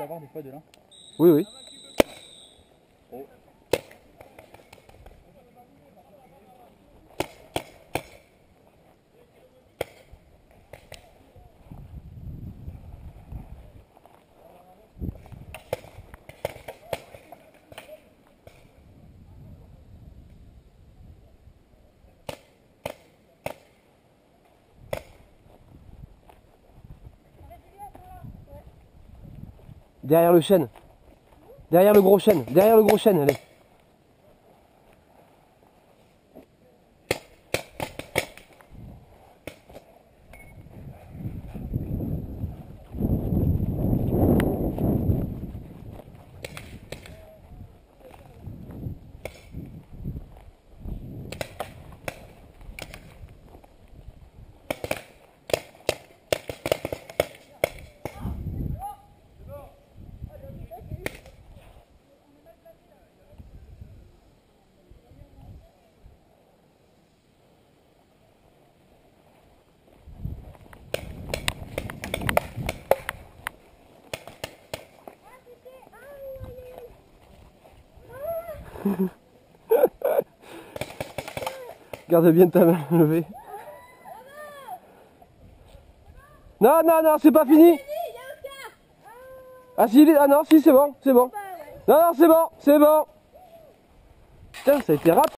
l'avoir des fois de là Oui, oui. Derrière le chêne. Derrière le gros chêne. Derrière le gros chêne, allez. Garde bien ta main levée. Non, non, non, c'est pas fini. Ah si, ah non, si, c'est bon, c'est bon. Non, non, c'est bon, c'est bon. Putain, ça a été rapide.